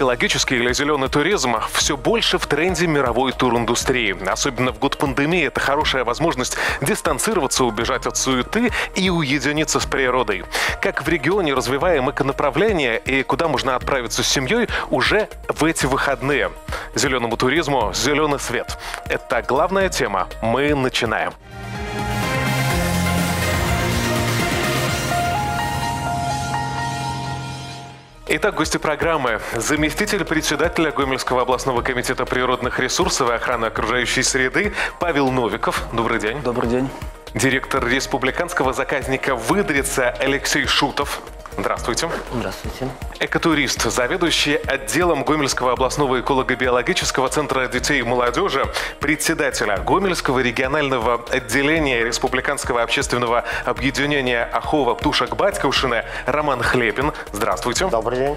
Экологический или зеленый туризм все больше в тренде мировой туриндустрии. Особенно в год пандемии это хорошая возможность дистанцироваться, убежать от суеты и уединиться с природой. Как в регионе развиваем эконаправление и куда можно отправиться с семьей уже в эти выходные. Зеленому туризму зеленый свет. Это главная тема. Мы начинаем. Итак, гости программы. Заместитель председателя Гомельского областного комитета природных ресурсов и охраны окружающей среды Павел Новиков. Добрый день. Добрый день. Директор республиканского заказника «Выдрица» Алексей Шутов. Здравствуйте. Здравствуйте. Экотурист, заведующий отделом Гомельского областного эколого-биологического центра детей и молодежи, председателя Гомельского регионального отделения Республиканского общественного объединения Ахова Птушек Батькушина Роман Хлебин. Здравствуйте. Добрый день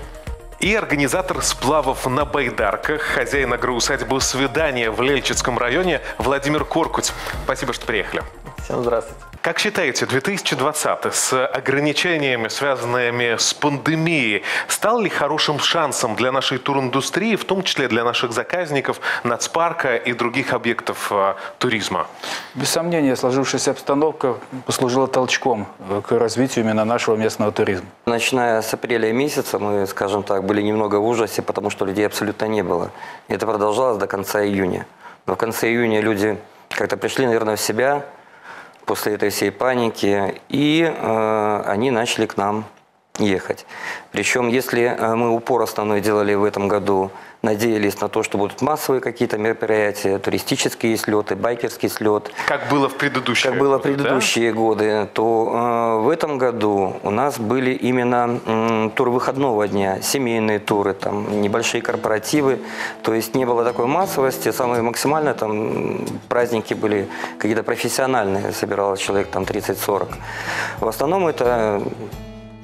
и организатор сплавов на байдарках, хозяин агроусадьбы «Свидание» в Лельчицком районе Владимир Коркуть. Спасибо, что приехали. Всем здравствуйте. Как считаете, 2020 с ограничениями, связанными с пандемией, стал ли хорошим шансом для нашей туриндустрии, в том числе для наших заказников, нацпарка и других объектов э, туризма? Без сомнения, сложившаяся обстановка послужила толчком э, к развитию именно нашего местного туризма. Начиная с апреля месяца мы, скажем так, были немного в ужасе, потому что людей абсолютно не было. И это продолжалось до конца июня. Но в конце июня люди как-то пришли, наверное, в себя, после этой всей паники, и э, они начали к нам ехать. Причем, если э, мы упор основной делали в этом году надеялись на то, что будут массовые какие-то мероприятия, туристические слеты, байкерский слет. Как было в предыдущие Как было в предыдущие да? годы, то э, в этом году у нас были именно э, туры выходного дня, семейные туры, там небольшие корпоративы. То есть не было такой массовости. Самые максимальные там праздники были какие-то профессиональные, собиралось человек там 30-40. В основном это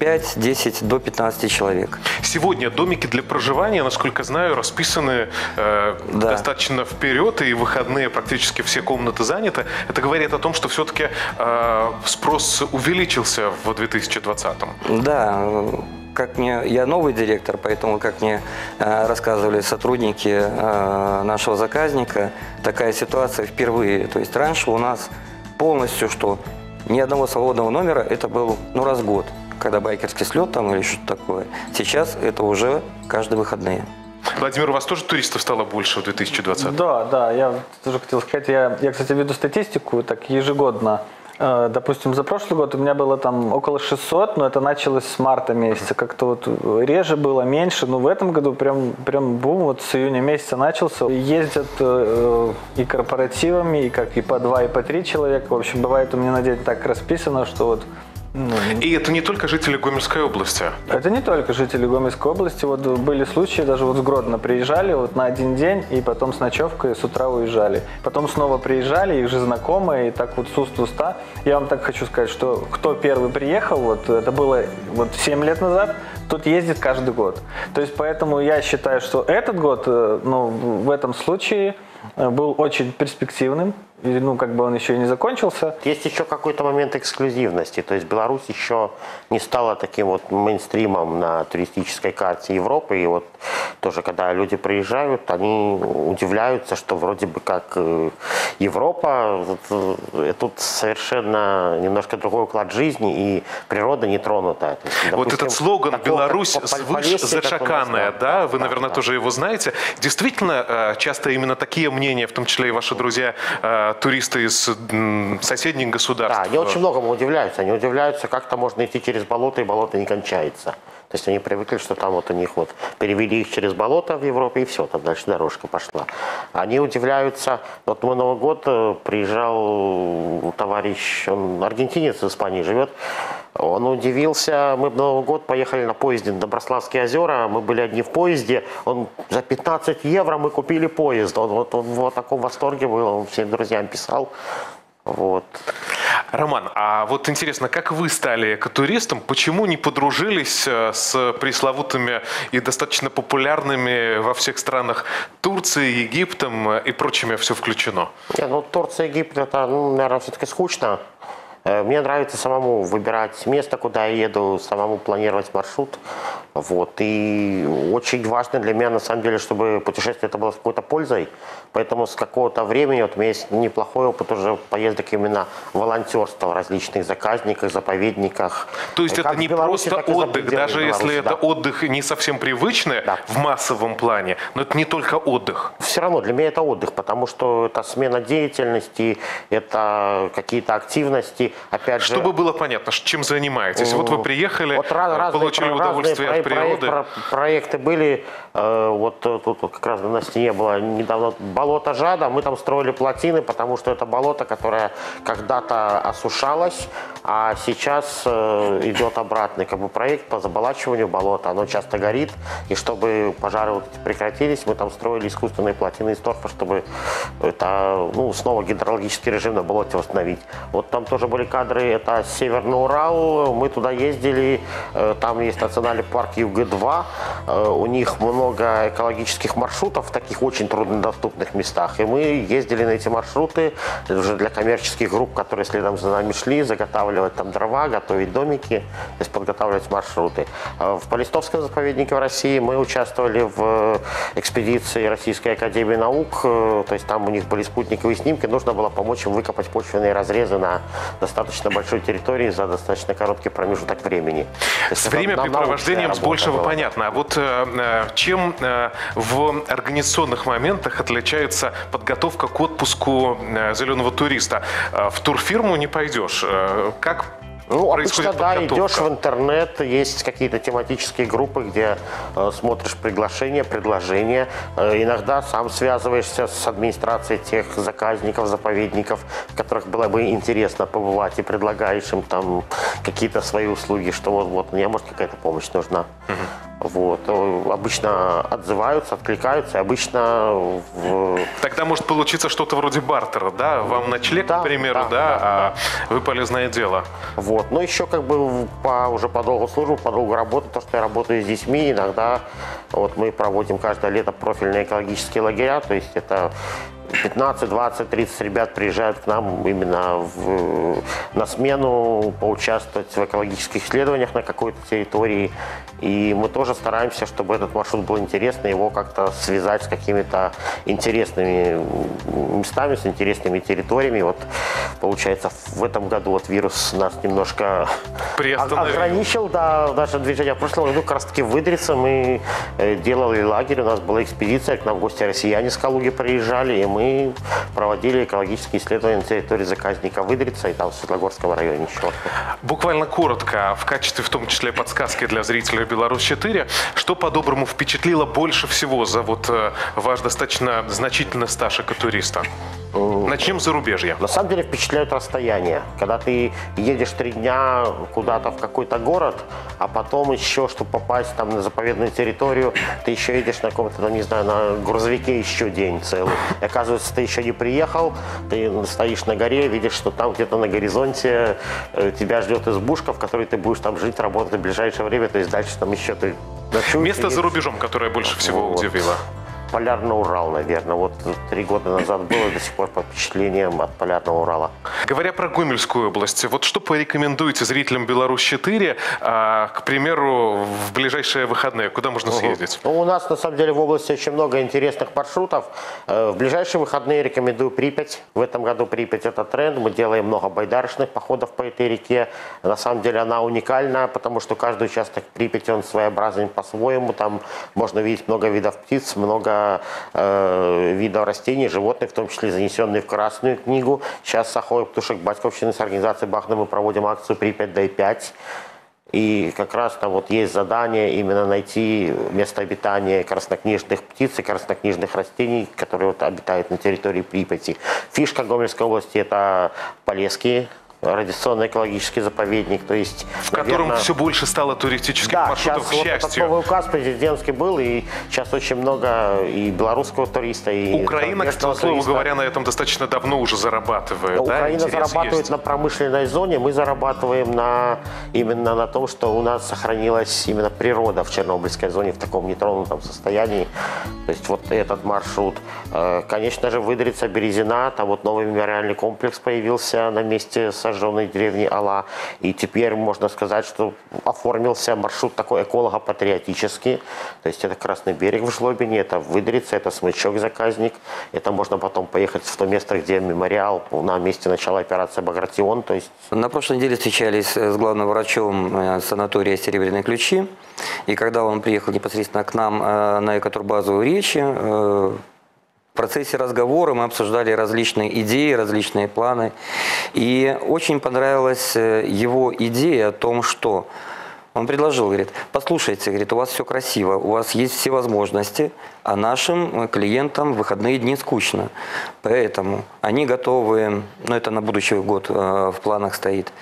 5, 10 до 15 человек. Сегодня домики для проживания, насколько знаю, расписаны э, да. достаточно вперед, и выходные практически все комнаты заняты. Это говорит о том, что все-таки э, спрос увеличился в 2020-м. Да, как мне, я новый директор, поэтому, как мне э, рассказывали сотрудники э, нашего заказника, такая ситуация впервые. То есть раньше у нас полностью, что ни одного свободного номера, это был ну, раз в год когда байкерский слет там или что-то такое. Сейчас это уже каждые выходные. Владимир, у вас тоже туристов стало больше в 2020? Да, да, я тоже хотел сказать, я, я кстати, веду статистику так ежегодно. Э, допустим, за прошлый год у меня было там около 600, но это началось с марта месяца. Как-то вот реже было, меньше. Но в этом году прям, прям бум, вот с июня месяца начался. Ездят э, и корпоративами, и как и по два, и по три человека. В общем, бывает у меня на день так расписано, что вот ну, и это не только жители Гомельской области? Это не только жители Гомельской области. Вот были случаи, даже вот с Гродно приезжали вот на один день, и потом с ночевкой с утра уезжали. Потом снова приезжали, их же знакомые, и так вот с уст в уста. Я вам так хочу сказать, что кто первый приехал, вот это было вот 7 лет назад, тут ездит каждый год. То есть поэтому я считаю, что этот год, э, ну, в этом случае э, был очень перспективным, или, ну, как бы он еще и не закончился. Есть еще какой-то момент эксклюзивности. То есть Беларусь еще не стала таким вот мейнстримом на туристической карте Европы. И вот тоже, когда люди приезжают, они удивляются, что вроде бы как э, Европа, э, тут совершенно немножко другой уклад жизни, и природа не тронута. Есть, допустим, вот этот слоган «Беларусь свыше зашаканная», да, вы, наверное, да. тоже его знаете. Действительно, э, часто именно такие мнения, в том числе и ваши друзья туристы из соседних государств. Да, они очень многому удивляются. Они удивляются, как то можно идти через болото, и болото не кончается. То есть они привыкли, что там вот у них вот перевели их через болото в Европе, и все, там дальше дорожка пошла. Они удивляются, вот мы Новый год э, приезжал товарищ, он аргентинец в Испании живет, он удивился, мы в Новый год поехали на поезде на Доброславские озера, мы были одни в поезде, он за 15 евро мы купили поезд, он вот он в таком восторге был, он всем друзьям писал, вот. Роман, а вот интересно, как вы стали экотуристом? Почему не подружились э, с пресловутыми и достаточно популярными во всех странах Турцией, Египтом э, и прочими все включено? Не, ну, Турция, Египет, это, ну, наверное, все-таки скучно. Э, мне нравится самому выбирать место, куда я еду, самому планировать маршрут. Вот. И очень важно для меня, на самом деле, чтобы путешествие это было с какой-то пользой. Поэтому с какого-то времени вот у меня есть неплохой опыт уже поездок именно волонтерства в различных заказниках, заповедниках. То есть Как это не Беларуси, просто и отдых, даже если Беларуси, это да. отдых не совсем привычный Да. в массовом плане, но это не только отдых. все равно для меня это отдых, потому что это смена деятельности, это какие-то активности. Опять же, Чтобы было понятно, чем занимаетесь. Вот вы приехали, Вот раз- получили про- разные удовольствие от про- проект- природы. про- проекты были. э, Вот тут вот как раз на стене было недавно болото Жада. Мы там строили плотины, потому что это болото, которое когда-то осушалось, а сейчас э, идет обратный как бы проект по заболачиванию болота. Оно часто горит, и чтобы пожары вот прекратились, мы там строили искусственные плотины из торфа, чтобы это ну, снова гидрологический режим на болоте восстановить. Вот там тоже были кадры, это Северный Урал, мы туда ездили, э, там есть национальный парк ЮГ-2, э, у них много экологических маршрутов в таких очень труднодоступных местах, и мы ездили на эти маршруты. Уже для коммерческих групп, которые следом за нами шли, заготавливать там дрова, готовить домики, то есть подготавливать маршруты. Э, В Полистовском заповеднике в России мы участвовали в экспедиции Российской Академии Наук, то есть там у них были спутниковые снимки, нужно было помочь им выкопать почвенные разрезы на достаточно большой территории за достаточно короткий промежуток времени. С времяпрепровождением с большего была. понятно. А вот э, э, чем э, в организационных моментах отличается подготовка к отпуску э, зеленого туриста? Э, В турфирму не пойдешь. Э, Как Ну, происходит обычно, да, подготовка? идешь в интернет, есть какие-то тематические группы, где э, смотришь приглашения, предложения. Э, иногда сам связываешься с администрацией тех заказников, заповедников, в которых было бы интересно побывать, и предлагаешь им там какие-то свои услуги, что вот, вот мне, может, какая-то помощь нужна. Вот. Э, Обычно отзываются, откликаются, и обычно в, Тогда может получиться что-то вроде бартера, да? Вам ночлег, Да, к примеру, да, да, а вы полезное дело. Вот. Но еще как бы по, уже по долгу службы, по долгу работы, то, что я работаю с детьми, иногда вот мы проводим каждое лето профильные экологические лагеря, то есть это 15, 20, 30 ребят приезжают к нам именно в- на смену поучаствовать в экологических исследованиях на какой-то территории. И мы тоже стараемся, чтобы этот маршрут был интересный, его как-то связать с какими-то интересными местами, с интересными территориями. Вот получается в этом году вот вирус нас немножко ограничил, да, наше движение. В прошлом году как раз таки в мы э, делали лагерь, у нас была экспедиция, к нам в гости россияне с Калуги приезжали, и мы проводили экологические исследования на территории заказника Выдрица и там в Светлогорском районе еще. Буквально коротко, в качестве в том числе подсказки для зрителей Беларусь-4, что по-доброму впечатлило больше всего за вот э, ваш достаточно значительный стаж экотуриста? Начнем с зарубежья. На самом деле впечатляют расстояния. Когда ты едешь три дня куда-то в какой-то город, а потом еще, чтобы попасть там на заповедную территорию, ты еще едешь на каком-то, не знаю, на грузовике еще день целый. И оказывается, ты еще не приехал, ты стоишь на горе, видишь, что там где-то на горизонте э, тебя ждет избушка, в которой ты будешь там жить, работать в ближайшее время, то есть дальше там еще ты ночуешь, Место за рубежом, которое больше всего Вот. удивило. Полярный Урал, наверное. Вот три года назад было, до сих пор по впечатлениям от Полярного Урала. Говоря про Гомельскую область, вот что порекомендуете зрителям Беларусь-4, а, к примеру, в ближайшие выходные? Куда можно съездить? Ну, у нас на самом деле в области очень много интересных маршрутов. Э, В ближайшие выходные рекомендую Припять. В этом году Припять это тренд. Мы делаем много байдарочных походов по этой реке. На самом деле она уникальна, потому что каждый участок Припяти он своеобразен по-своему. Там можно видеть много видов птиц, много э, видов растений, животных, в том числе занесенные в Красную книгу. Сейчас с Охой Птушек Батьковщины с организацией Бахны мы проводим акцию Припять дай 5. И как раз там вот есть задание именно найти место обитания краснокнижных птиц и краснокнижных растений, которые вот обитают на территории Припяти. Фишка Гомельской области – это Полесский радиационно-экологический заповедник, то есть, В котором все больше стало туристических да, маршрутов, сейчас к вот счастью. новый указ президентский был, и сейчас очень много и белорусского туриста, и Украина, кстати, слово туриста. говоря, на этом достаточно давно уже зарабатывает. да? Украина Интерес зарабатывает есть. на промышленной зоне, мы зарабатываем на, именно на том, что у нас сохранилась именно природа в Чернобыльской зоне в таком нетронутом состоянии. То есть вот этот маршрут. Э, Конечно же, Выдрица, Березина, там вот новый мемориальный комплекс появился на месте САЭ сожженной деревни Алла. И теперь можно сказать, что оформился маршрут такой эколого-патриотический. То есть это Красный берег в Жлобине, это Выдрица, это Смычок заказник. Это можно потом поехать в то место, где мемориал на месте начала операции Багратион. То есть На прошлой неделе встречались с главным врачом э, санатория «Серебряные ключи». И когда он приехал непосредственно к нам э, на экотурбазу речи, э, в процессе разговора мы обсуждали различные идеи, различные планы. И очень понравилась э, его идея о том, что он предложил, говорит, послушайте, говорит, у вас все красиво, у вас есть все возможности, а нашим э, клиентам выходные дни скучно. Поэтому они готовы, ну это на будущий год э, в планах стоит,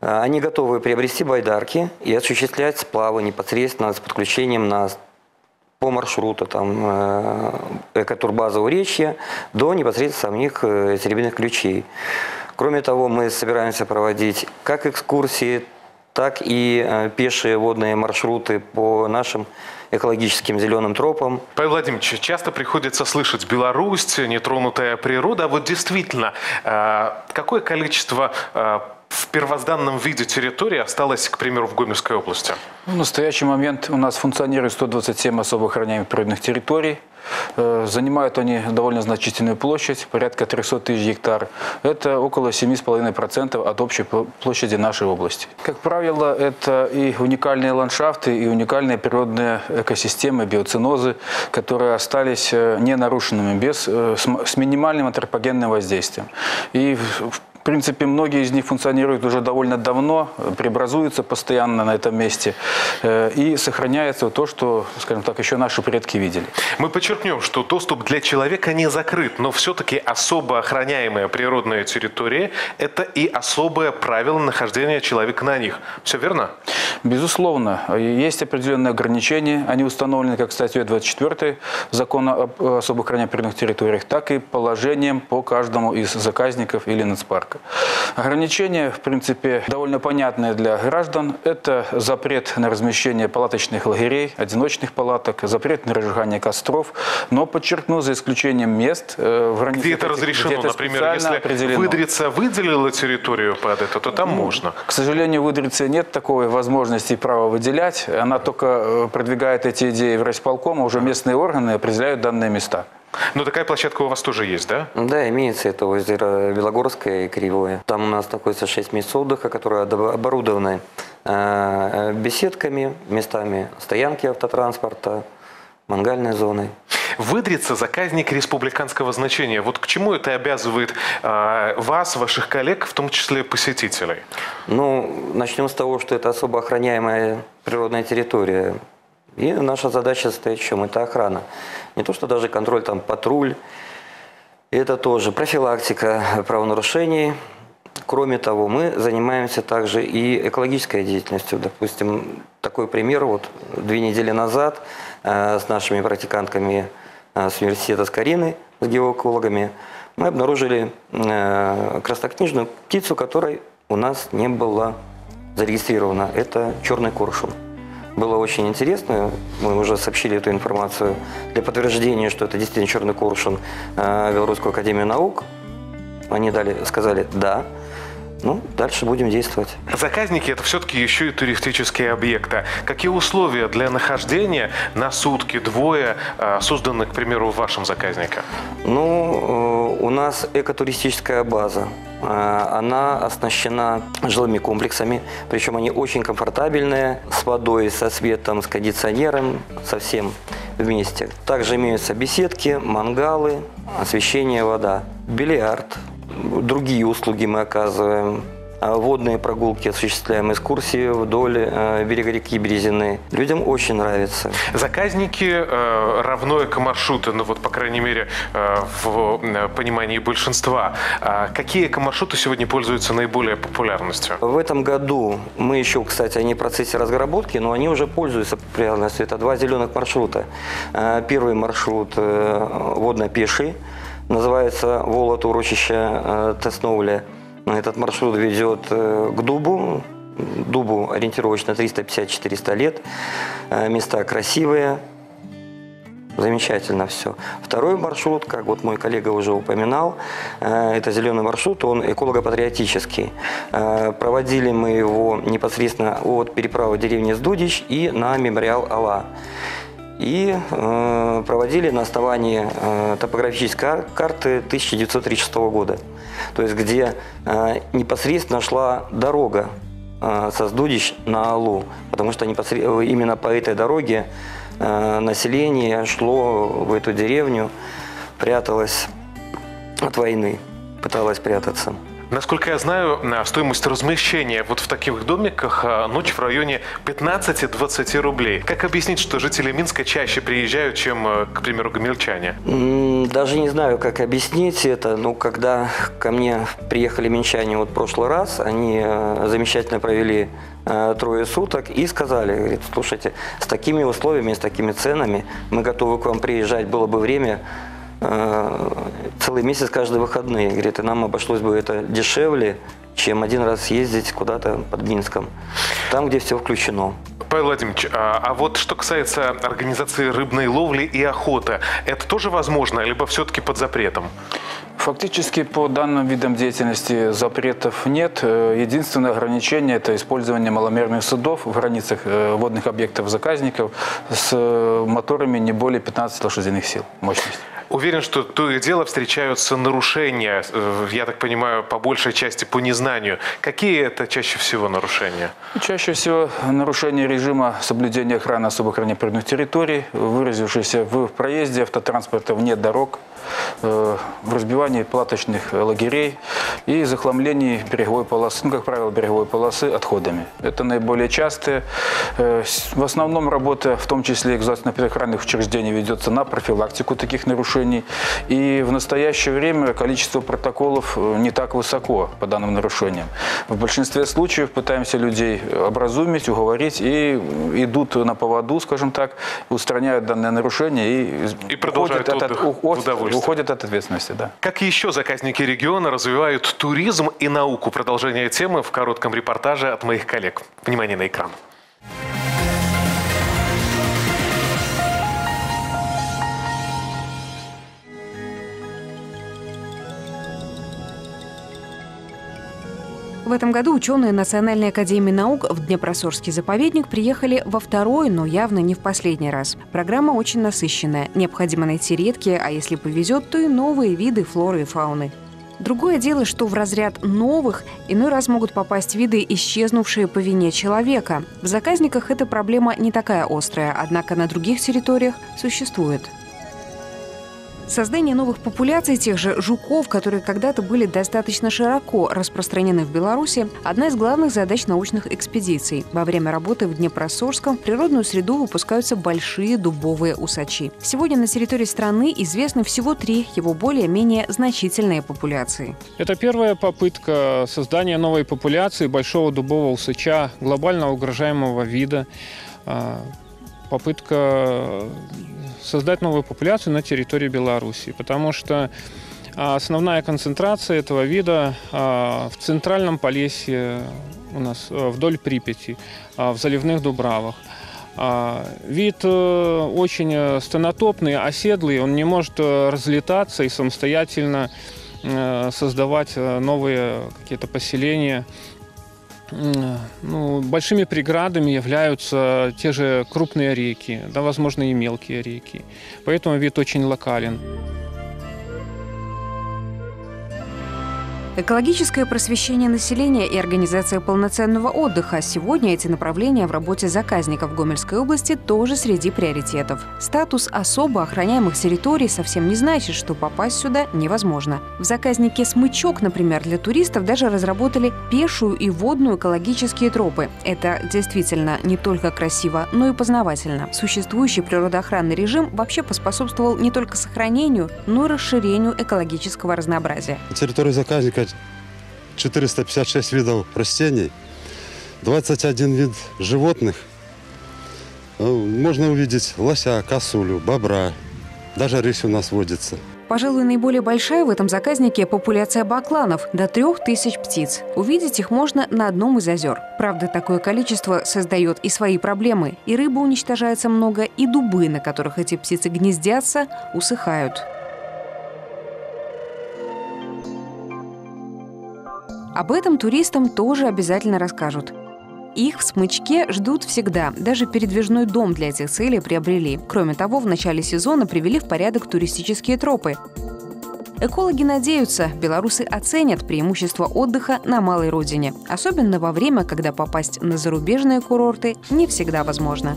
они готовы приобрести байдарки и осуществлять сплавы непосредственно с подключением на по маршруту там э, экотурбаза Уречья до непосредственно самих э, серебряных ключей. Кроме того, мы собираемся проводить как экскурсии, так и э, пешие водные маршруты по нашим экологическим зеленым тропам. Павел Владимирович, часто приходится слышать Беларусь, нетронутая природа. А вот действительно, э, какое количество э, в первозданном виде территории осталось, к примеру, в Гомельской области? В настоящий момент у нас функционирует 127 особо охраняемых природных территорий. Э, Занимают они довольно значительную площадь, порядка 300 тысяч гектар. Это около 7,5% от общей пл- площади нашей области. Как правило, это и уникальные ландшафты, и уникальные природные экосистемы, биоцинозы, которые остались э, ненарушенными, без, э, с минимальным антропогенным воздействием. И в- в принципе, многие из них функционируют уже довольно давно, преобразуются постоянно на этом месте э, и сохраняется то, что, скажем так, еще наши предки видели. Мы подчеркнем, что доступ для человека не закрыт, но все-таки особо охраняемая природная территория – это и особое правило нахождения человека на них. Все верно? Безусловно, есть определенные ограничения. Они установлены как статьей 24 закона об э, особо охраняемых природных территориях, так и положением по каждому из заказников или нацпарка. Ограничения, в принципе, довольно понятные для граждан. Это запрет на размещение палаточных лагерей, одиночных палаток, запрет на разжигание костров, но, подчеркну, за исключением мест в границах Где это этих- разрешено, где например, если определено. выдрица выделила территорию под это, то там можно. К сожалению, Выдрице нет такой возможности и права выделять. Она только э, продвигает эти идеи в райисполком, а уже местные органы определяют данные места. Но такая площадка у вас тоже есть, да? Да, имеется это озеро Белогорское и Кривое. Там у нас находится 6 мест отдыха, которые оборудованы э, беседками, местами стоянки автотранспорта, мангальной зоной. Выдрица – заказник республиканского значения. Вот к чему это обязывает э, вас, ваших коллег, в том числе посетителей? Ну, начнем с того, что это особо охраняемая природная территория. И наша задача состоит в чем? Это охрана. Не то, что даже контроль, там, патруль. Это тоже профилактика правонарушений. Кроме того, мы занимаемся также и экологической деятельностью. Допустим, такой пример. Вот две недели назад э, с нашими практикантками э, с университета Скорины, с геоэкологами, мы обнаружили э, краснокнижную птицу, которой у нас не было зарегистрировано. Это черный коршун. Было очень интересно, мы уже сообщили эту информацию для подтверждения, что это действительно черный коршун э, Белорусскую академию наук. Они дали, сказали «да». Ну, дальше будем действовать. Заказники – это все-таки еще и туристические объекты. Какие условия для нахождения на сутки, двое э, созданы, к примеру, в вашем заказнике? Ну, э, у нас экотуристическая база. Э, Она оснащена жилыми комплексами, причем они очень комфортабельные, с водой, со светом, с кондиционером, совсем вместе. Также имеются беседки, мангалы, освещение, вода, бильярд, другие услуги мы оказываем. А Водные прогулки осуществляем, экскурсии вдоль э, берега реки Березины. Людям очень нравится. Заказники э, равно эко-маршруты, ну вот, по крайней мере, э, в э, понимании большинства. А какие эко-маршруты сегодня пользуются наиболее популярностью? В этом году мы еще, кстати, они в процессе разработки, но они уже пользуются популярностью. Это два зеленых маршрута. Э, Первый маршрут водно-пеший, называется Волод урочище э, Тесновля. Этот маршрут ведет э, к Дубу. Дубу ориентировочно 350-400 лет. Э, Места красивые. Замечательно все. Второй маршрут, как вот мой коллега уже упоминал, это зеленый маршрут, он эколого-патриотический. Проводили мы его непосредственно от переправы деревни Сдудич и на мемориал Алла. И э, проводили на основании э, топографической кар- карты 1936 года. То есть где э, непосредственно шла дорога э, со Сдудич на Аллу. Потому что именно по этой дороге э, население шло в эту деревню, пряталось от войны, пыталось прятаться. Насколько я знаю, а, стоимость размещения вот в таких домиках а, ночь в районе 15-20 рублей. Как объяснить, что жители Минска чаще приезжают, чем, э, к примеру, гомельчане? Даже не знаю, как объяснить это, но когда ко мне приехали минчане вот в прошлый раз, они э, замечательно провели э, трое суток и сказали, говорит, слушайте, с такими условиями, с такими ценами мы готовы к вам приезжать, было бы время э, целый месяц каждые выходные. Говорит, и нам обошлось бы это дешевле, чем один раз ездить куда-то под Минском, там, где все включено. Павел Владимирович, а, а вот что касается организации рыбной ловли и охоты, это тоже возможно, либо все-таки под запретом? Фактически по данным видам деятельности запретов нет. Э, Единственное ограничение – это использование маломерных судов в границах э, водных объектов заказников с э, моторами не более 15 лошадиных сил мощности. Уверен, что то и дело встречаются нарушения, я так понимаю, по большей части по незнанию. Какие это чаще всего нарушения? Чаще всего нарушение режима соблюдения охраны особо охраняемых территорий, выразившееся в проезде автотранспорта вне дорог, в разбивании платочных лагерей и захламлении береговой полосы, ну, как правило, береговой полосы отходами. Это наиболее частые. Э, В основном работа, в том числе и государственных охранных учреждений, ведется на профилактику таких нарушений. И в настоящее время количество протоколов э, не так высоко по данным нарушениям. В большинстве случаев пытаемся людей образумить, уговорить и идут на поводу, скажем так, устраняют данное нарушение и, И продолжают уходят от, в уход- удовольствие. уходят от ответственности. Да. Как еще заказники региона развивают туризм и науку? Продолжение темы в коротком репортаже от моих коллег. Внимание на экран. В этом году ученые Национальной академии наук в Днепросорский заповедник приехали во второй, но явно не в последний раз. Программа очень насыщенная. Необходимо найти редкие, а если повезет, то и новые виды флоры и фауны. Другое дело, что в разряд новых иной раз могут попасть виды, исчезнувшие по вине человека. В заказниках эта проблема не такая острая, однако на других территориях существует. Создание новых популяций тех же жуков, которые когда-то были достаточно широко распространены в Беларуси, одна из главных задач научных экспедиций. Во время работы в Днепросорском в природную среду выпускаются большие дубовые усачи. Сегодня на территории страны известны всего три его более-менее значительные популяции. Это первая попытка создания новой популяции большого дубового усача, глобально угрожаемого вида. Попытка создать новую популяцию на территории Беларуси, потому что а, основная концентрация этого вида а, в центральном Полесье у нас а, вдоль Припяти, а, в заливных дубравах. Вид э, очень э, стенотопный, оседлый, он не может э, разлетаться и самостоятельно э, создавать э, новые какие-то поселения. Ну, большими преградами являются те же крупные реки, да, возможно, и мелкие реки. Поэтому вид очень локален. Экологическое просвещение населения и организация полноценного отдыха. Сегодня эти направления в работе заказников Гомельской области тоже среди приоритетов. Статус особо охраняемых территорий совсем не значит, что попасть сюда невозможно. В заказнике «Смычок», например, для туристов даже разработали пешую и водную экологические тропы. Это действительно не только красиво, но и познавательно. Существующий природоохранный режим вообще поспособствовал не только сохранению, но и расширению экологического разнообразия. На территории заказника 456 видов растений, 21 вид животных. Э, Можно увидеть лося, косулю, бобра, даже рысь у нас водится. Пожалуй, наиболее большая в этом заказнике популяция бакланов – до трех тысяч птиц. Увидеть их можно на одном из озер. Правда, такое количество создает и свои проблемы. И рыба уничтожается много, и дубы, на которых эти птицы гнездятся, усыхают. Об этом туристам тоже обязательно расскажут. Их в смычке ждут всегда. Даже передвижной дом для этих целей приобрели. Кроме того, в начале сезона привели в порядок туристические тропы. Экологи надеются, белорусы оценят преимущество отдыха на малой родине, особенно во время, когда попасть на зарубежные курорты не всегда возможно.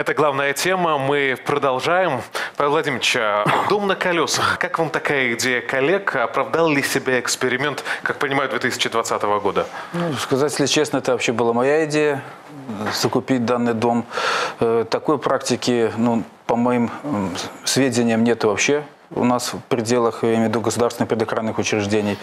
Это главная тема. Мы продолжаем. Павел Владимирович, а дом на колесах. Как вам такая идея коллег? Оправдал ли себя эксперимент, как понимаю, 2020 года? Ну, сказать, если честно, это вообще была моя идея закупить данный дом. Э, такой практики, ну, по моим сведениям, нет вообще у нас в пределах, я имею в виду, государственных предохранных учреждений.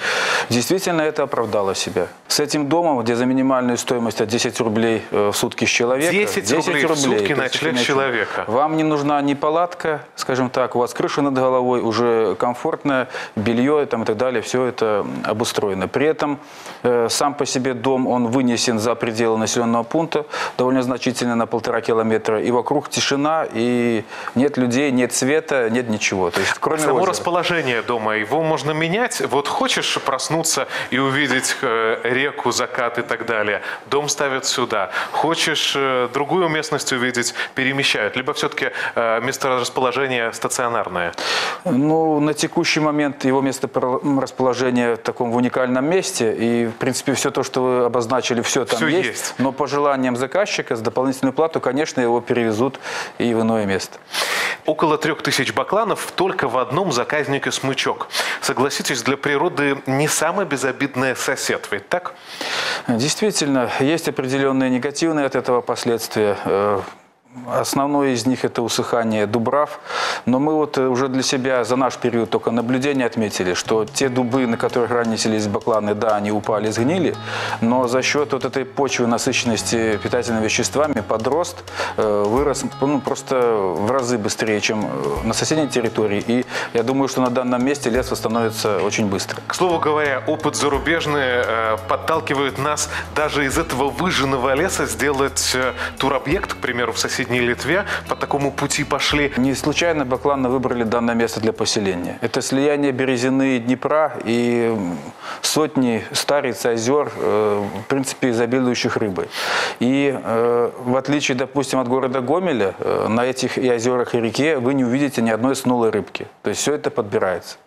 Действительно, это оправдало себя. С этим домом, где за минимальную стоимость от 10 рублей э, в сутки с человека... 10, 10 рублей, рублей в сутки на член человека. Вам не нужна ни палатка, скажем так, у вас крыша над головой, уже комфортное, белье там, и так далее, все это обустроено. При этом э, сам по себе дом, он вынесен за пределы населенного пункта, довольно значительно на полтора километра, и вокруг тишина, и нет людей, нет света, нет ничего. То есть, кроме Само озера. расположение дома, его можно менять. Вот хочешь проснуться и увидеть э, реку, закат и так далее, дом ставят сюда. Хочешь э, другую местность увидеть, перемещают. Либо все-таки э, место расположения стационарное? Ну, на текущий момент его место расположения в таком в уникальном месте. И, в принципе, все то, что вы обозначили, все там все есть. есть. Но по желаниям заказчика с дополнительной плату, конечно, его перевезут и в иное место. Около трех тысяч бакланов только в одном заказнике смычок. Согласитесь, для природы не самый безобидный сосед, ведь так? Действительно, есть определенные негативные от этого последствия. Основное из них это усыхание дубрав. Но мы вот э, уже для себя за наш период только наблюдения отметили, что те дубы, на которых ранее селись бакланы, да, они упали, сгнили, но за счет вот этой почвы насыщенности питательными веществами подрост э, вырос ну, просто в разы быстрее, чем э, на соседней территории. И я думаю, что на данном месте лес восстановится очень быстро. К слову говоря, опыт зарубежный подталкивает нас даже из этого выжженного леса сделать туробъект, к примеру, в соседней соседней Литве по такому пути пошли. Не случайно бакланы выбрали данное место для поселения. Это слияние Березины и Днепра и сотни стариц, озер, э, в принципе, изобилующих рыбой. И э, в отличие, допустим, от города Гомеля, э, на этих и озерах, и реке вы не увидите ни одной снулой рыбки. То есть все это подбирается.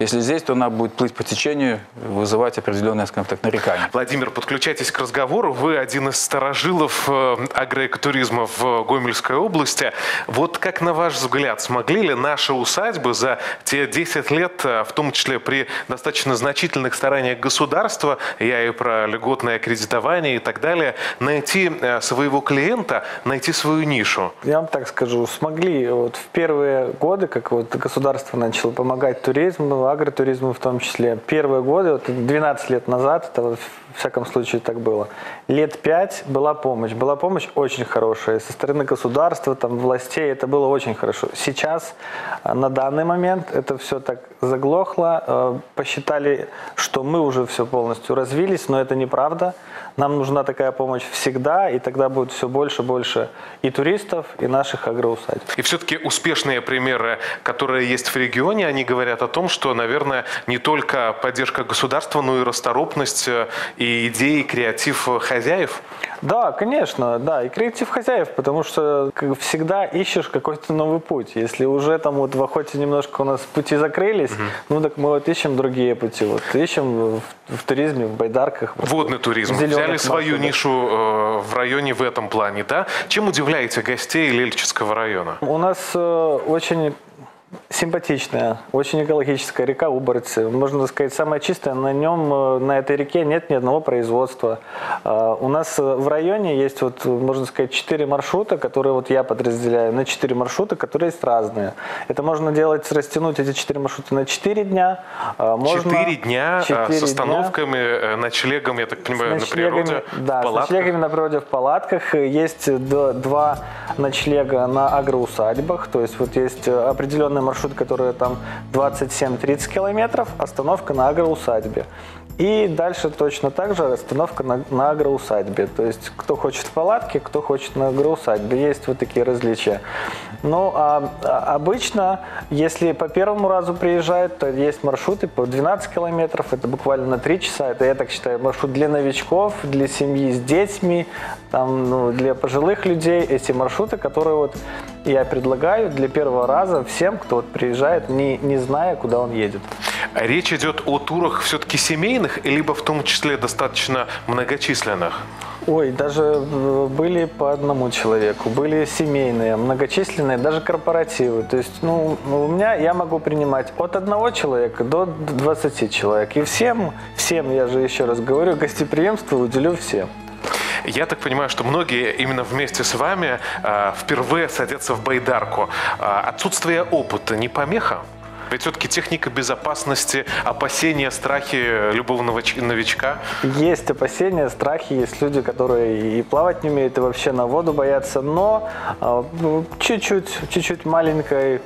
Если здесь, то она будет плыть по течению, вызывать определенное, скажем так, нарекание. Владимир, подключайтесь к разговору. Вы один из старожилов э, агроэкотуризма в Гомельской области. Вот как на ваш взгляд, смогли ли наши усадьбы за те 10 лет, э, в том числе при достаточно значительных стараниях государства, я и про льготное кредитование и так далее, найти э, своего клиента, найти свою нишу? Я вам так скажу, смогли. Вот в первые годы, как вот государство начало помогать туризму, агротуризму в том числе. Первые годы, вот 12 лет назад, это во всяком случае так было, лет 5 была помощь. Была помощь очень хорошая со стороны государства, там, властей, это было очень хорошо. Сейчас, а, на данный момент, это все так заглохло. Э, посчитали, что мы уже все полностью развились, но это неправда. Нам нужна такая помощь всегда, и тогда будет все больше и больше и туристов, и наших агроусадьб. И все-таки успешные примеры, которые есть в регионе, они говорят о том, что, наверное, не только поддержка государства, но и расторопность, э, и идеи, и креатив хозяев. Да, конечно, да, и креатив хозяев, потому что как всегда ищешь какой-то новый путь. Если уже там вот в охоте немножко у нас пути закрылись, угу. ну так мы вот ищем другие пути. Вот ищем в, в туризме, в байдарках. Водный туризм. Взяли свою маршрутах. нишу э, в районе в этом плане, да? Чем удивляете гостей Лельчинского района? У нас э, очень Симпатичная, очень экологическая река Уборцы. Можно сказать, самая чистая. На нем, э, на этой реке нет ни одного производства. А, У нас э, в районе есть, вот, можно сказать, четыре маршрута, которые вот я подразделяю на четыре маршрута, которые есть разные. Это можно делать, растянуть эти четыре маршрута на четыре дня. а можно- Четыре дня а, четыре с дня. остановками, э, ночлегом, я так понимаю, на природе, да, с ночлегами на природе в палатках. Есть два ночлега на агроусадьбах. То есть вот есть определенный маршрут, который там 27-30 километров, остановка на агроусадьбе. И дальше точно так же остановка на, на агроусадьбе. То есть кто хочет в палатке, кто хочет на агроусадьбе. Есть вот такие различия. Ну, а, а обычно, если по первому разу приезжают, то есть маршруты по 12 километров, это буквально на 3 часа. Это, я так считаю, маршрут для новичков, для семьи с детьми, там, ну, для пожилых людей. Эти маршруты, которые вот я предлагаю для первого раза всем, кто вот приезжает, не, не зная, куда он едет. Речь идет о турах все-таки семейных, либо в том числе достаточно многочисленных? Ой, даже э, были по одному человеку, были семейные, многочисленные, даже корпоративы. То есть, ну, у меня я могу принимать от одного человека до 20 человек. И всем, всем, я же еще раз говорю, гостеприимство уделю всем. Я так понимаю, что многие именно вместе с вами э, впервые садятся в байдарку. А отсутствие опыта не помеха? Ведь все-таки техника безопасности, опасения, страхи любого новичка. Есть опасения, страхи, есть люди, которые и плавать не умеют, и вообще на воду боятся, но а, ну, чуть-чуть, чуть-чуть маленькой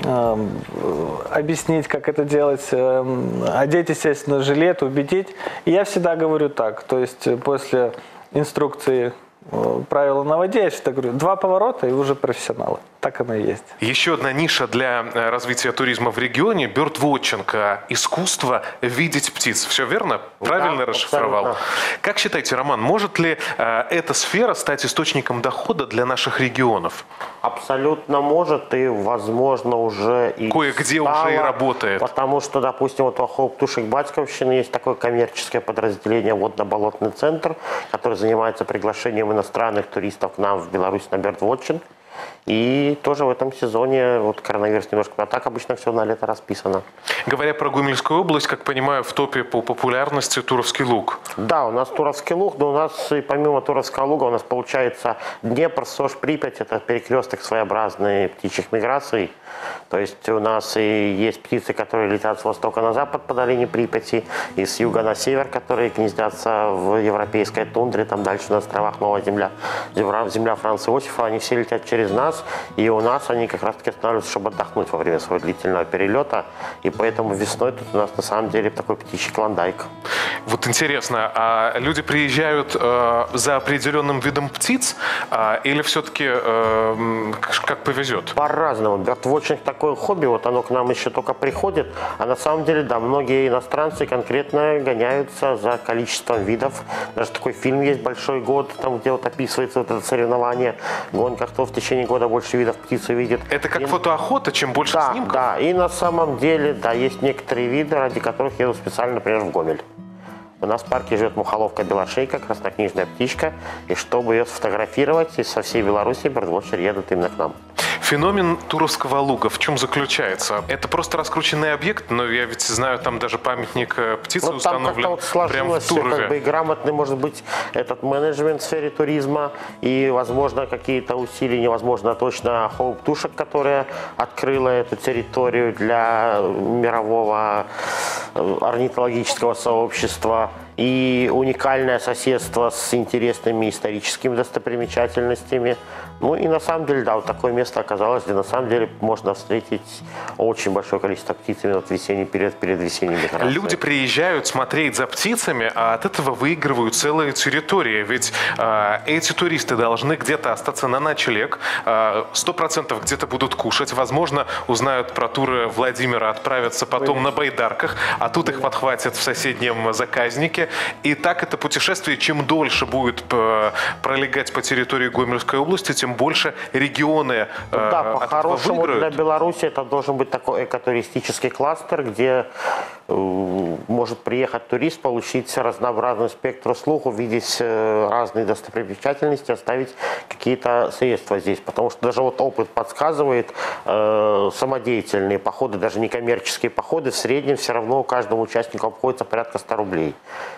эм, э, объяснить, как это делать, эм, одеть, естественно, жилет, убедить. И я всегда говорю так, то есть э, после инструкции э, правила на воде, я всегда говорю, два поворота и уже профессионалы. Так оно и есть. Еще одна ниша для э, развития туризма в регионе – бёрдвотчинг, э, искусство видеть птиц. Все верно? Правильно Да, расшифровал? абсолютно. Как считаете, Роман, может ли э, эта сфера стать источником дохода для наших регионов? Абсолютно может и, возможно, уже и Кое-где уже и работает. Потому что, допустим, вот у Хоуптушек Батьковщины есть такое коммерческое подразделение «Водно-болотный центр», который занимается приглашением иностранных туристов к нам в Беларусь на Бёрдвотчинг. И тоже в этом сезоне вот коронавирус немножко, а так обычно все на лето расписано. Говоря про Гомельскую область, как понимаю, в топе по популярности Туровский луг. Да, у нас Туровский луг, но у нас и помимо Туровского луга у нас получается Днепр, Сош, Припять, это перекресток своеобразный птичьих миграций. То есть у нас и есть птицы, которые летят с востока на запад по долине Припяти, и с юга на север, которые гнездятся в европейской тундре, там дальше на островах Новая Земля, земля, земля Франца Иосифа, они все летят через нас, и у нас они как раз таки останавливаются, чтобы отдохнуть во время своего длительного перелета, и поэтому весной тут у нас на самом деле такой птичий клондайк. Вот интересно, а люди приезжают э, за определенным видом птиц а, или все-таки как повезет? По-разному. Бёрдвотчинг такое хобби, вот оно к нам еще только приходит, а на самом деле, да, многие иностранцы конкретно гоняются за количеством видов. Даже такой фильм есть «Большой год», там, где вот описывается вот это соревнование, гонка, кто в течение года больше видов птиц увидит. Это как И- фотоохота, чем больше Да, снимков? да, и на самом деле, да, есть некоторые виды, ради которых еду специально, например, в Гомель. У нас в парке живет мухоловка белошейка, краснокнижная птичка, и чтобы ее сфотографировать, из со всей Беларуси бёрдвотчер едут именно к нам. Феномен Туровского луга в чем заключается? Это просто раскрученный объект, но я ведь знаю, там даже памятник э, птицы как-то установлен вот прямо сложилось в все, как бы Турове. и грамотный может быть этот менеджмент в сфере туризма, и, возможно, какие-то усилия, невозможно точно, Хоуп Тушек, которая открыла эту территорию для мирового э, орнитологического сообщества, и уникальное соседство с интересными историческими достопримечательностями. Ну и на самом деле, да, вот такое место оказалось, где на самом деле можно встретить очень большое количество птиц именно в весенний период, перед весенней миграцией. Люди приезжают смотреть за птицами, а от этого выигрывают целые территории. Ведь э, эти туристы должны где-то остаться на ночлег, э, сто процентов где-то будут кушать, возможно, узнают про туры Владимира, отправятся потом на байдарках, а тут их подхватят в соседнем заказнике. И так это путешествие, чем дольше будет э, пролегать по территории Гомельской области, тем больше регионы э, Да, этого по-хорошему для. Беларуси это должен быть такой экотуристический кластер, где э, может приехать турист, получить разнообразный спектр услуг, увидеть э, разные достопримечательности, оставить какие-то средства здесь. Потому что даже вот опыт подсказывает, э, самодеятельные походы, даже некоммерческие походы, в среднем все равно каждому участнику обходится порядка 100 рублей.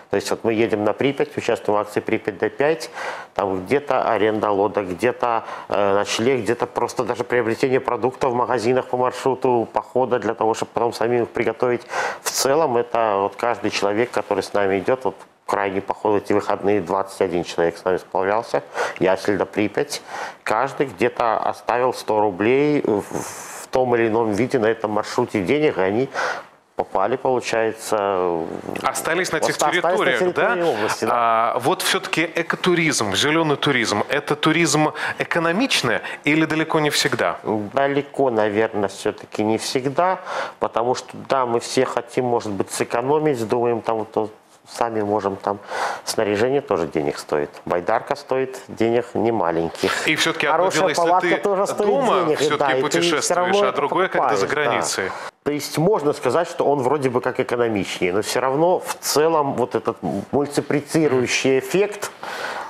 То есть вот мы едем на Припять, участвуем в акции Припять Д5, там где-то аренда лодок, где-то э, ночлег, где-то просто даже приобретение продуктов в магазинах по маршруту похода для того, чтобы потом самим их приготовить. В целом это вот каждый человек, который с нами идет, вот крайний поход эти выходные 21 человек с нами сплавлялся, Ясель до Припять. Каждый где-то оставил 100 рублей в том или ином виде на этом маршруте денег, и они попали, получается, Остались на тех на территориях, территории да? области, да. А, вот все-таки экотуризм, зеленый туризм, это туризм экономичный или далеко не всегда? Далеко, наверное, все-таки не всегда, потому что, да, мы все хотим, может быть, сэкономить, думаем, там, вот, сами можем, там, снаряжение тоже денег стоит. Байдарка стоит денег не маленьких. И все-таки одно дело, если ты тоже дома все-таки да, путешествуешь, а другое, когда за покупаешь, да. То есть можно сказать, что он вроде бы как экономичнее, но все равно в целом вот этот мультиплицирующий эффект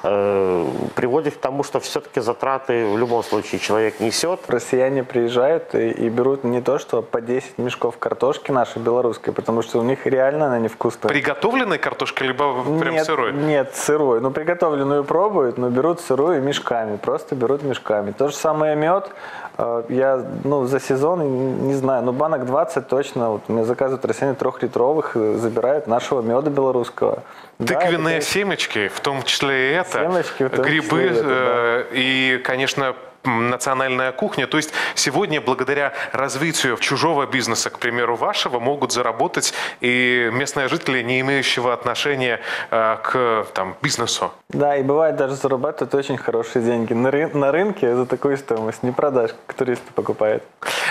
э, приводит к тому, что все-таки затраты в любом случае человек несет. Россияне приезжают и, и берут не то, что по 10 мешков картошки нашей белорусской, потому что у них реально она невкусная. Приготовленной картошка, либо прям нет, сырой? Нет, сырой. Ну, приготовленную пробуют, но берут сырую мешками. Просто берут мешками. То же самое мед. Э, Я, ну, за сезон, не знаю, ну, банок 20 точно. Вот мне заказывают россияне трехлитровых, и забирают нашего меда белорусского. Да, Тыквенные это- семечки, в том числе и это, Семечки, в том грибы числе и это, э, и, конечно, национальная кухня. То есть сегодня благодаря развитию чужого бизнеса, к примеру, вашего, могут заработать и местные жители, не имеющего отношения э, к там, бизнесу. Да, и бывает даже зарабатывают очень хорошие деньги. На, ры- на рынке за такую стоимость не продашь, как туристы покупают.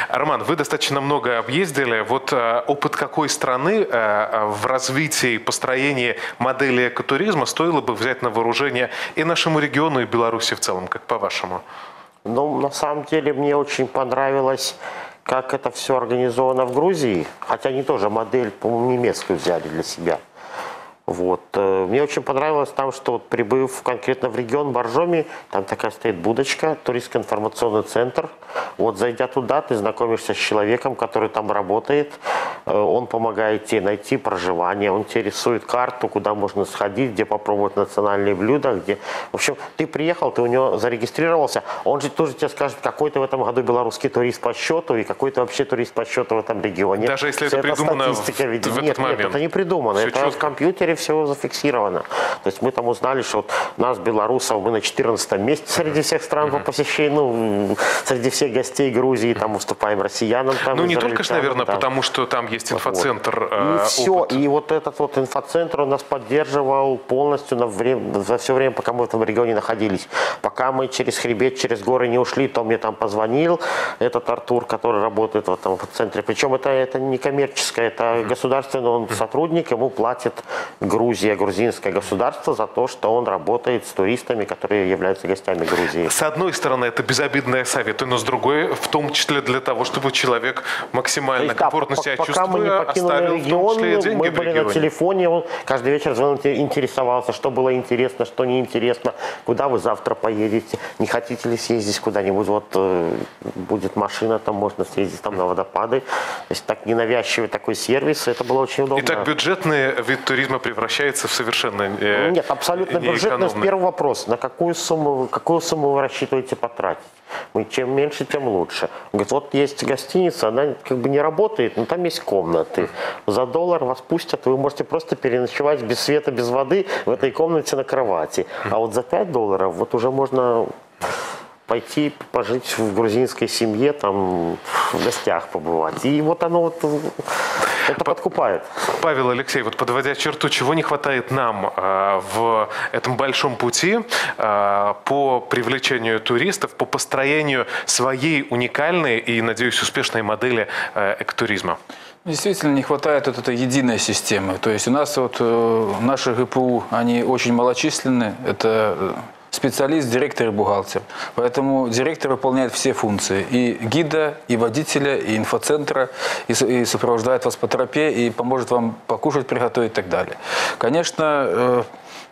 Роман, вы достаточно много объездили. Вот э, опыт какой страны э, в развитии и построении модели экотуризма стоило бы взять на вооружение и нашему региону, и Беларуси в целом, как по-вашему? Ну, на самом деле, мне очень понравилось, как это все организовано в Грузии. Хотя они тоже модель, по-моему, немецкую взяли для себя. Вот. э, Мне очень понравилось там, что вот прибыв конкретно в регион Боржоми, там такая стоит будочка, туристско-информационный центр. Вот зайдя туда, ты знакомишься с человеком, который там работает. Э, Он помогает тебе найти проживание, он тебе рисует карту, куда можно сходить, где попробовать национальные блюда, где... В общем, ты приехал, ты у него зарегистрировался, он же тоже тебе скажет, какой ты в этом году белорусский турист по счету и какой ты вообще турист по счету в этом регионе. Даже если Вся это придумано статистика в- в этот нет, момент. Нет, это не придумано, Всё это чётко. в компьютере все зафиксировано. То есть мы там узнали, что вот нас, белорусов, мы на 14 месте среди всех стран по посещению, ну, среди всех гостей Грузии, там уступаем россиянам. Там, Ну, не только ж, израильтянам, наверное, да. потому что там есть Вот. инфоцентр. И э, все, опыт. и вот этот вот инфоцентр он нас поддерживал полностью на время, за все время, пока мы в этом регионе находились. Пока мы через хребет, через горы не ушли, то мне там позвонил этот Артур, который работает в этом центре. Причем это, это не коммерческое, это государственный он сотрудник, ему платит Грузия, грузинское государство за то, что он работает с туристами, которые являются гостями Грузии. С одной стороны, это безобидные советы, но с другой, в том числе для того, чтобы человек максимально есть, да, комфортно по- себя пока мы не покинули регион, мы были на телефоне, он каждый вечер звонил, те- интересовался, что было интересно, что неинтересно, куда вы завтра поедете, не хотите ли съездить куда-нибудь, вот э, будет машина, там можно съездить там на водопады. То есть так ненавязчивый такой сервис, это было очень удобно. Итак, бюджетный вид туризма превращается в совершенно э, Нет, абсолютно бюджетно. неэкономный. Первый вопрос. На какую сумму, какую сумму вы рассчитываете потратить? Мы, чем меньше, тем лучше. Он говорит, вот есть гостиница, она как бы не работает, но там есть комнаты. За доллар вас пустят, вы можете просто переночевать без света, без воды в этой комнате на кровати. А вот за 5 долларов вот уже можно пойти пожить в грузинской семье, там в гостях побывать. И вот оно вот это подкупает. Павел Алексей, вот подводя черту, чего не хватает нам э, в этом большом пути э, по привлечению туристов, по построению своей уникальной и, надеюсь, успешной модели э, экотуризма? Действительно, не хватает вот этой единой системы. То есть у нас вот э, наши ГПУ, они очень малочисленны. Это э, специалист, директор и бухгалтер. Поэтому директор выполняет все функции. И гида, и водителя, и инфоцентра, и, и сопровождает вас по тропе, и поможет вам покушать, приготовить и так далее. Конечно, э,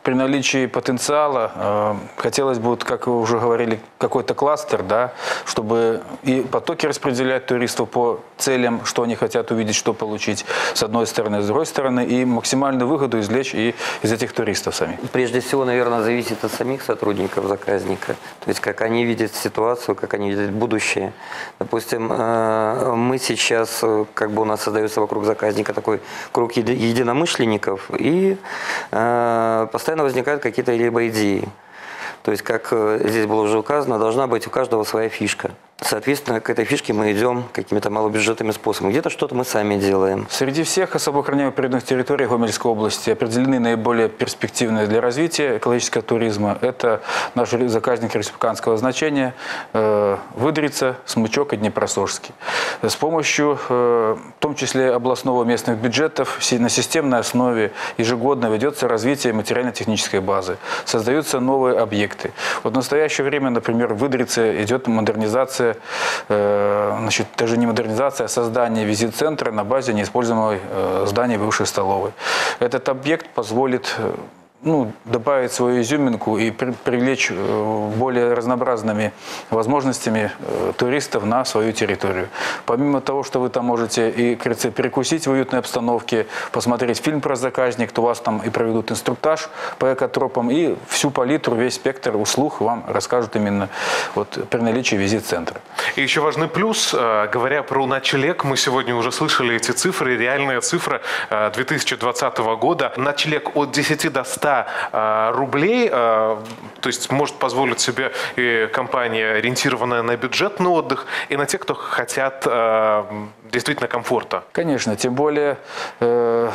при наличии потенциала э, хотелось бы, вот, как вы уже говорили, какой-то кластер, да, чтобы и потоки распределять туристов по целям, что они хотят увидеть, что получить, с одной стороны, с другой стороны, и максимальную выгоду извлечь и из этих туристов самих. Прежде всего, наверное, зависит от самих сотрудников заказника. То есть, как они видят ситуацию, как они видят будущее. Допустим, э, мы сейчас, э, как бы у нас создается вокруг заказника такой круг еди- единомышленников, и э, постоянно возникают какие-то либо идеи. То есть, как э, здесь было уже указано, должна быть у каждого своя фишка. Соответственно, к этой фишке мы идем какими-то малобюджетными способами. Где-то что-то мы сами делаем. Среди всех особо охраняемых природных территорий Гомельской области определены наиболее перспективные для развития экологического туризма. Это наш заказник республиканского значения э, Выдрица, Смычок и Днепросожский. С помощью, э, в том числе областного местных бюджетов, на системной основе ежегодно ведется развитие материально-технической базы. Создаются новые объекты. Вот в настоящее время, например, в Выдрице идет модернизация, э, значит, даже не модернизация, а создание визит-центра на базе неиспользуемого э, здания бывшей столовой. Этот объект позволит э, ну, добавить свою изюминку и при- привлечь э, более разнообразными возможностями э, туристов на свою территорию. Помимо того, что вы там можете и, говорится, перекусить в уютной обстановке, посмотреть фильм про заказник, то вас там и проведут инструктаж по экотропам, и всю палитру, весь спектр услуг вам расскажут именно вот, при наличии визит-центра. И еще важный плюс, э, говоря про ночлег, мы сегодня уже слышали эти цифры, реальная цифра э, 2020 года. Ночлег от 10 до 100 э, рублей, э, то есть может позволить себе и компания, ориентированная на бюджетный отдых, и на тех, кто хотят э, действительно комфорта. Конечно, тем более э,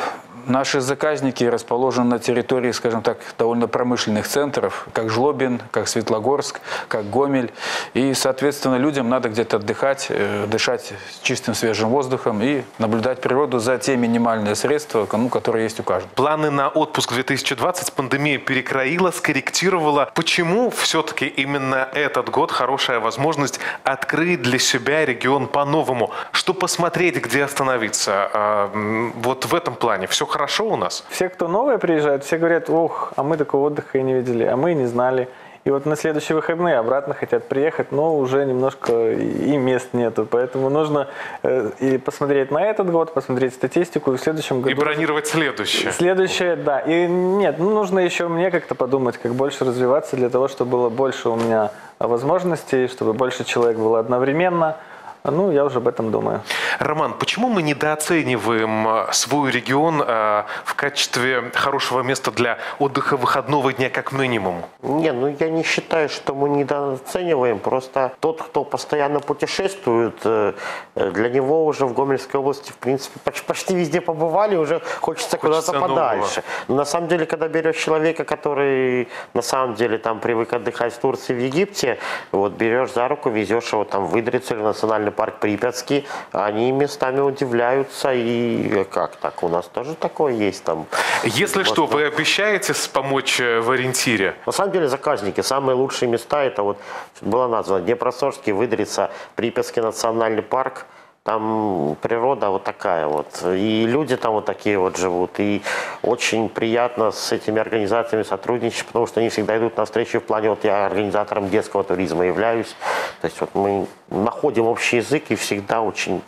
наши заказники расположены на территории, скажем так, довольно промышленных центров, как Жлобин, как Светлогорск, как Гомель. И, соответственно, людям надо где-то отдыхать, э, дышать чистым свежим воздухом и наблюдать природу за те минимальные средства, ну, которые есть у каждого. Планы на отпуск 2020 пандемия перекроила, скорректировала. Почему все-таки именно этот год хорошая возможность открыть для себя регион по-новому? Что посмотреть, где остановиться? А, Вот в этом плане все хорошо у нас? Все, кто новые приезжают, все говорят, ох, а мы такого отдыха и не видели, а мы и не знали. И вот на следующие выходные обратно хотят приехать, но уже немножко и мест нету. Поэтому нужно э, и посмотреть на этот год, посмотреть статистику, и в следующем году... И бронировать следующее. Следующее, да. И нет, ну, нужно еще мне как-то подумать, как больше развиваться для того, чтобы было больше у меня возможностей, чтобы больше человек было одновременно. Ну, я уже об этом думаю. Роман, почему мы недооцениваем а, свой регион а, в качестве хорошего места для отдыха выходного дня как минимум? Не, ну я не считаю, что мы недооцениваем. Просто тот, кто постоянно путешествует, э, э, для него уже в Гомельской области, в принципе, поч- почти везде побывали, уже хочется, Хочется куда-то подальше. Но на самом деле, когда берешь человека, который на самом деле там привык отдыхать в Турции, в Египте, вот берешь за руку, везешь его там в Идрицу или национальный парк Припятский, они местами удивляются. И как так? У нас тоже такое есть там. Если что, Можно- вы обещаете помочь э, в ориентире? На самом деле заказники, самые лучшие места, это вот было названо Днепросорский, Выдрица, Припятский национальный парк. Там природа вот такая вот. И люди там вот такие вот живут. И очень приятно с этими организациями сотрудничать, потому что они всегда идут навстречу в плане, вот я организатором детского туризма являюсь. То есть вот мы находим общий язык и всегда очень,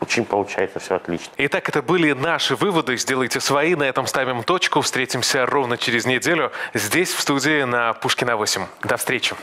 очень получается все отлично. Итак, это были наши выводы. Сделайте свои. На этом ставим точку. Встретимся ровно через неделю здесь, в студии на Пушкина 8. До встречи.